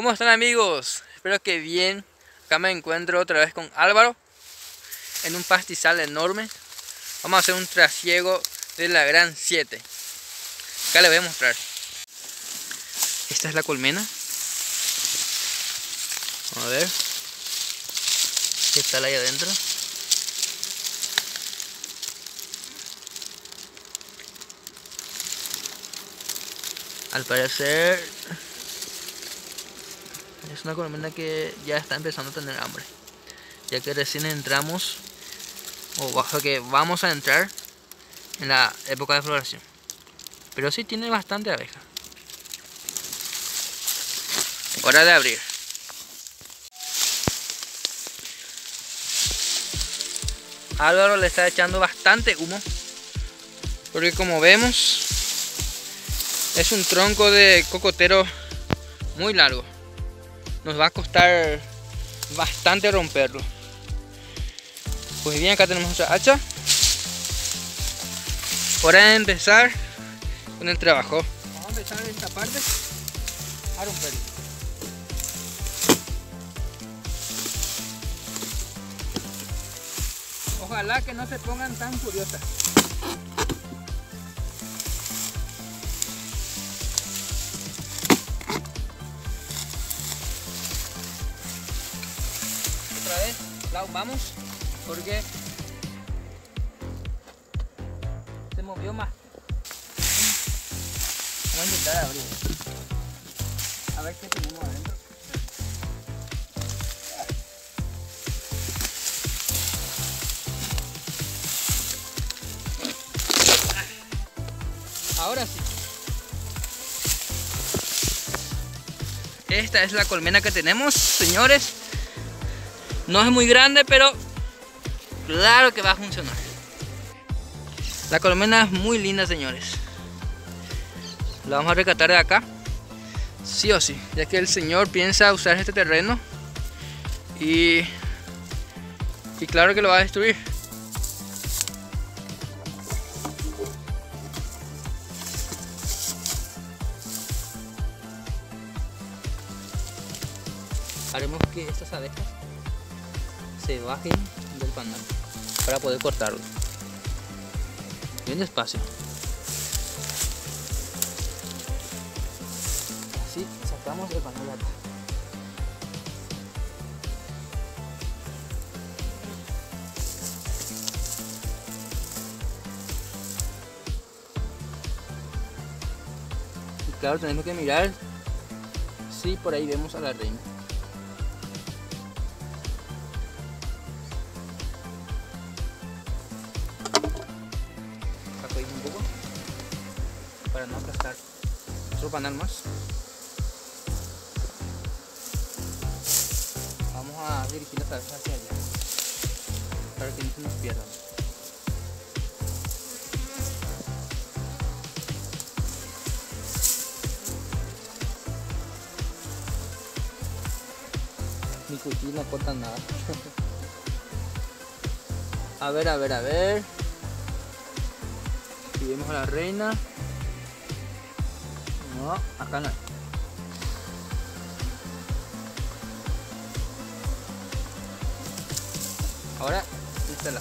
¿Cómo están amigos? Espero que bien. Acá me encuentro otra vez con Álvaro en un pastizal enorme. Vamos a hacer un trasiego de la Gran 7. Acá le voy a mostrar. Esta es la colmena. A ver. ¿Qué tal ahí adentro? Al parecer es una colmena que ya está empezando a tener hambre. Ya que recién entramos, o bajo que vamos a entrar en la época de floración. Pero sí tiene bastante abeja. Hora de abrir. Álvaro le está echando bastante humo. Porque como vemos, es un tronco de cocotero muy largo nos va a costar bastante romperlo. Pues bien, acá tenemos nuestra hacha. Hora de empezar con el trabajo. Vamos a empezar en esta parte a romperlo. Ojalá que no se pongan tan furiosas. Vamos porque se movió más. Vamos a intentar abrir. A ver qué tenemos adentro. Ahora sí. Esta es la colmena que tenemos, señores. No es muy grande, pero claro que va a funcionar. La colmena es muy linda, señores. La vamos a recatar de acá. Sí o sí, ya que el señor piensa usar este terreno. Y, y claro que lo va a destruir. Haremos que estas abejas se bajen del panal para poder cortarlo. Bien despacio. Así sacamos el panal acá. Y claro, tenemos que mirar si por ahí vemos a la reina. Más. Vamos a dirigir las abejas hacia allá para que no se nos pierdan. Mi cuchillo no corta nada. a ver, a ver, a ver. Si vemos a la reina. No, acá no. Ahora, instala.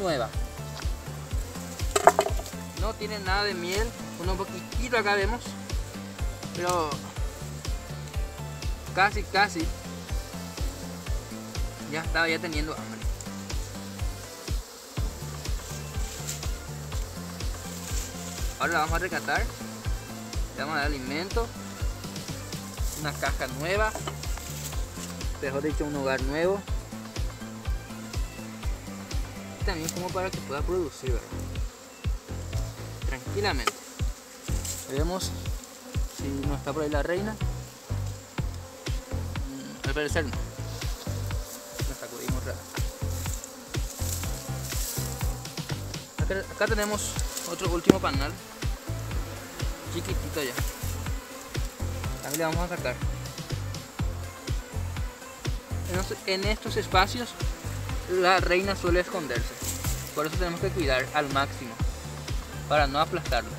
Nueva. No tiene nada de miel, un poquitito acá vemos, pero casi, casi ya estaba ya teniendo hambre. Ahora la vamos a recatar, le vamos a dar alimento, una caja nueva, mejor dicho un hogar nuevo también como para que pueda producir tranquilamente veremos si no está por ahí la reina mm, al parecer no la sacudimos Acá, tenemos otro último panal. Chiquitito ya. Ahí le vamos a sacar. En estos espacios la reina suele esconderse. Por eso tenemos que cuidar al máximo. Para no aplastarlo.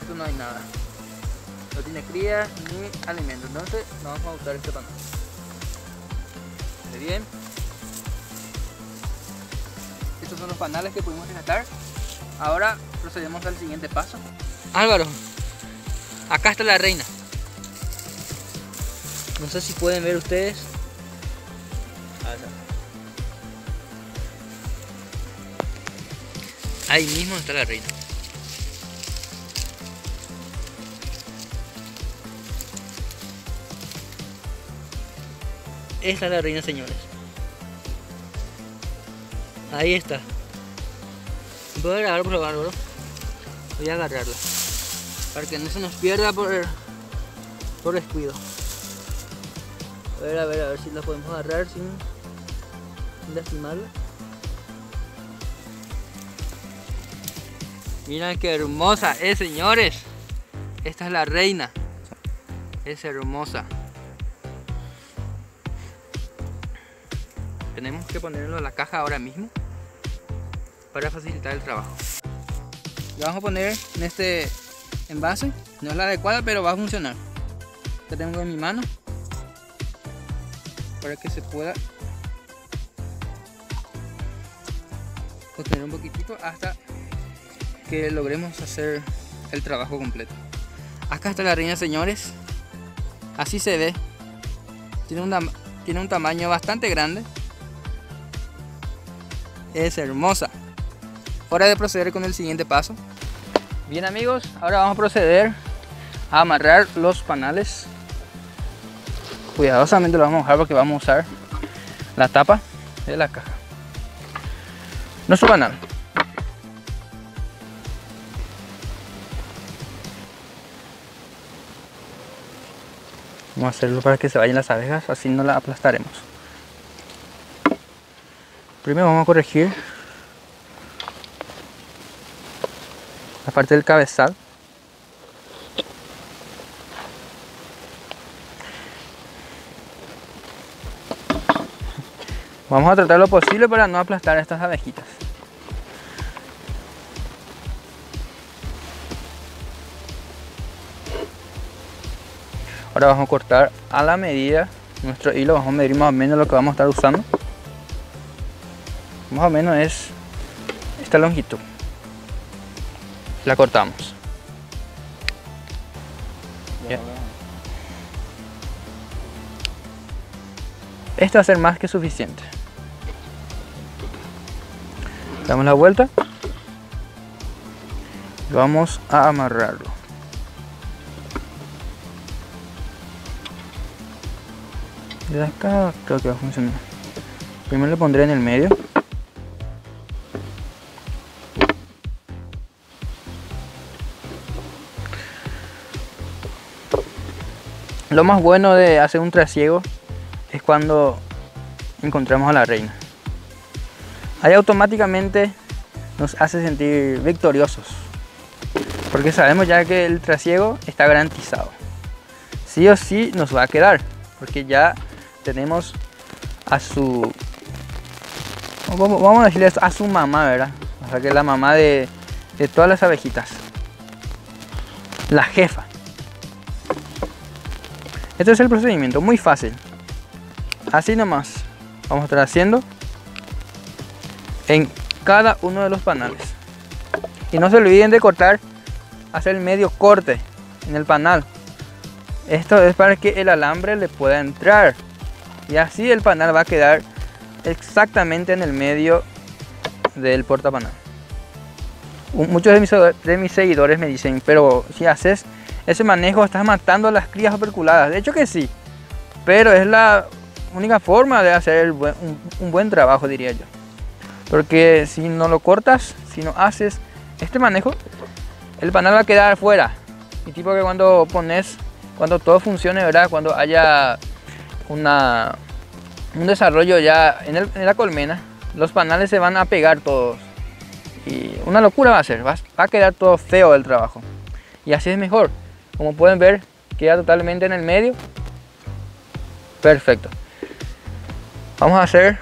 Esto no hay nada. No tiene cría ni alimento. Entonces vamos a usar este panal. Bien. Estos son los panales que pudimos rescatar. Ahora procedemos al siguiente paso. Álvaro, acá está la reina. No sé si pueden ver ustedes. Ahí mismo está la reina. Esta es la reina, señores. Ahí está. Voy a bárbaro. Voy a agarrarla. Para que no se nos pierda por, por descuido. A ver, a ver, a ver si la podemos agarrar sin, sin lastimarla. Miren qué hermosa es, señores. Esta es la reina. Es hermosa. Tenemos que ponerlo en la caja ahora mismo para facilitar el trabajo. Lo vamos a poner en este envase. No es la adecuada, pero va a funcionar. Ya tengo en mi mano para que se pueda contener un poquitito hasta que logremos hacer el trabajo completo. Acá está la reina, señores. Así se ve. Tiene, tiene un tamaño bastante grande. Es hermosa. Hora de proceder con el siguiente paso. Bien amigos, ahora vamos a proceder a amarrar los panales cuidadosamente lo vamos a dejar porque vamos a usar la tapa de la caja. Nuestro panal. Vamos a hacerlo para que se vayan las abejas, así no la aplastaremos. Primero vamos a corregir la parte del cabezal. Vamos a tratar lo posible para no aplastar a estas abejitas. Ahora vamos a cortar a la medida nuestro hilo, vamos a medir más o menos lo que vamos a estar usando. Más o menos es esta longitud. La cortamos. Esto va a ser más que suficiente damos la vuelta. Vamos a amarrarlo. De acá creo que va a funcionar. Primero le pondré en el medio. Lo más bueno de hacer un trasiego es cuando encontramos a la reina ahí automáticamente nos hace sentir victoriosos. Porque sabemos ya que el trasiego está garantizado. Sí o sí nos va a quedar. Porque ya tenemos a su... Vamos a decirle a su mamá, ¿verdad? O sea que es la mamá de, de todas las abejitas. La jefa. Este es el procedimiento, muy fácil. Así nomás. Vamos a estar haciendo en cada uno de los panales. Y no se olviden de cortar, hacer el medio corte en el panal. Esto es para que el alambre le pueda entrar. Y así el panal va a quedar exactamente en el medio del portapanal. Muchos de mis, seguidores me dicen, pero si haces ese manejo estás matando a las crías operculadas. De hecho que sí, pero es la única forma de hacer un buen trabajo, diría yo. Porque si no lo cortas, si no haces este manejo, el panal va a quedar fuera. Y tipo que cuando pones, cuando todo funcione, ¿verdad? Cuando haya una, un desarrollo ya en, la colmena, los panales se van a pegar todos. Y una locura va a ser, va, a quedar todo feo el trabajo. Y así es mejor. Como pueden ver, queda totalmente en el medio. Perfecto. Vamos a hacer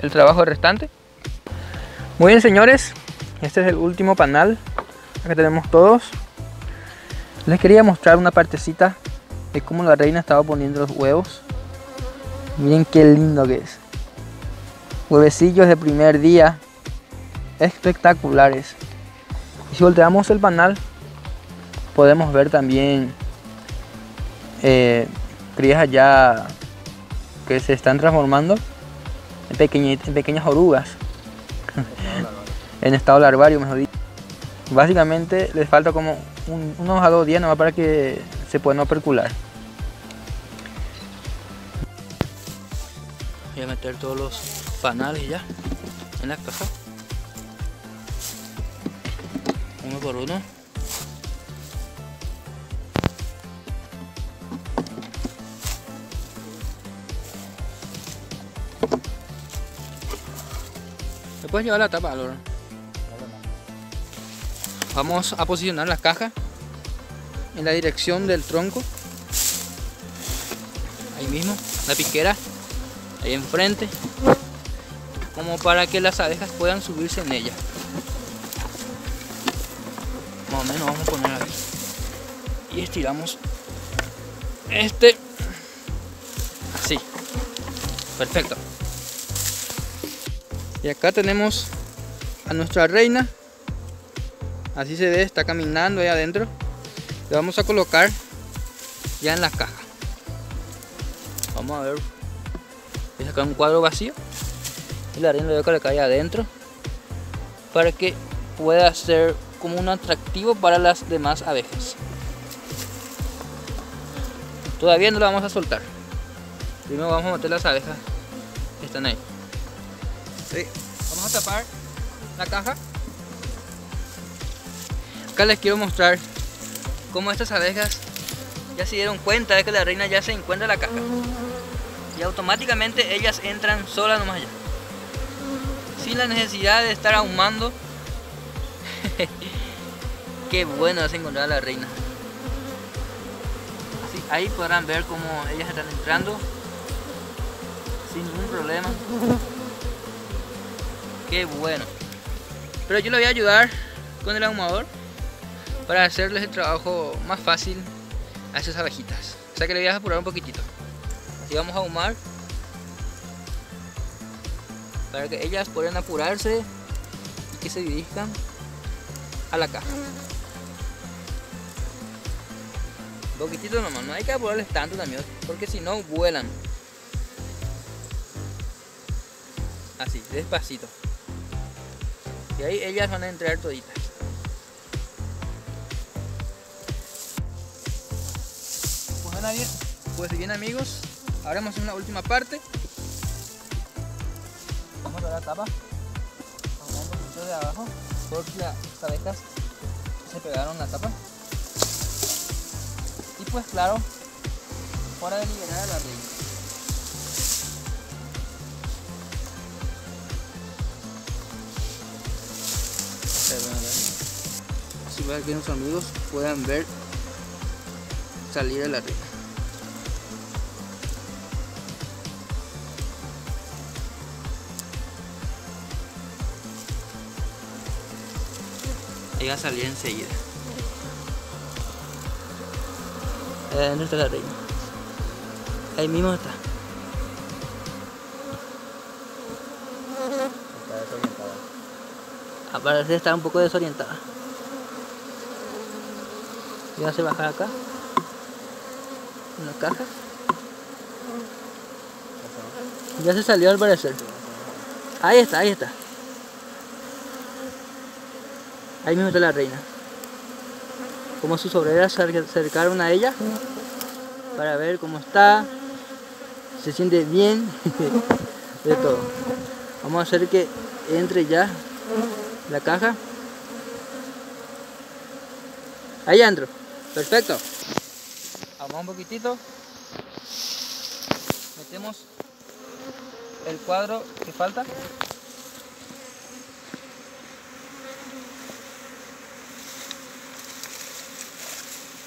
el trabajo restante. Muy bien, señores. Este es el último panal. Acá tenemos todos. Les quería mostrar una partecita de cómo la reina estaba poniendo los huevos. Miren qué lindo que es. Huevecillos de primer día. Espectaculares. Y si volteamos el panal, podemos ver también eh, crías ya que se están transformando en pequeñas orugas. en estado larvario, mejor dicho. Básicamente les falta como unos a dos días nomás para que se puedan opercular. Voy a meter todos los panales ya en la caja. Uno por uno. Llevar la tapa? Vamos a posicionar la caja en la dirección del tronco. Ahí mismo, la piquera, ahí enfrente, como para que las abejas puedan subirse en ella. Más o menos vamos a poner ahí. Y estiramos este así. Perfecto. Y acá tenemos a nuestra reina. Así se ve, está caminando ahí adentro. Le vamos a colocar ya en la caja. Vamos a ver. Voy a sacar un cuadro vacío. Y la reina le voy a colocar ahí adentro. Para que pueda ser como un atractivo para las demás abejas. Todavía no la vamos a soltar. Primero vamos a meter las abejas que están ahí. Vamos a tapar la caja. Acá les quiero mostrar cómo estas abejas ya se dieron cuenta de que la reina ya se encuentra en la caja. Y automáticamente ellas entran solas nomás allá. Sin la necesidad de estar ahumando. Qué bueno es encontrar la reina. Ahí podrán ver cómo ellas están entrando sin ningún problema. Qué bueno. Pero yo le voy a ayudar con el ahumador para hacerles el trabajo más fácil a esas abejitas. O sea que le voy a apurar un poquitito. Así vamos a ahumar para que ellas puedan apurarse y que se dirijan a la caja. Un poquitito nomás, no hay que apurarles tanto también, porque si no vuelan. Así, despacito. Y ahí ellas van a entrar toditas. Pues bien, pues bien amigos, ahora vamos a hacer una última parte. Vamos a la tapa. Vamos un de abajo, porque las abejas se pegaron la tapa. Y pues claro, de liberar a la. Si para que nuestros amigos puedan ver salir a la reina. Ella va a salir enseguida. Ahí adentro está la reina. Ahí mismo está. Parece estar un poco desorientada. Ya se baja acá. En la caja. Ya se salió al parecer. Ahí está, ahí está. Ahí mismo está la reina. Como sus obreras se acercaron a ella para ver cómo está. Se siente bien. de todo. Vamos a hacer que entre ya la caja. Ahí entro. Perfecto. Vamos un poquitito. Metemos el cuadro que falta.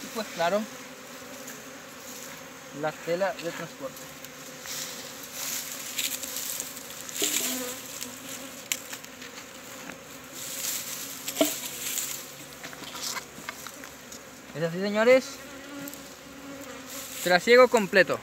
Y pues claro, la tela de transporte. Es así señores, trasiego completo.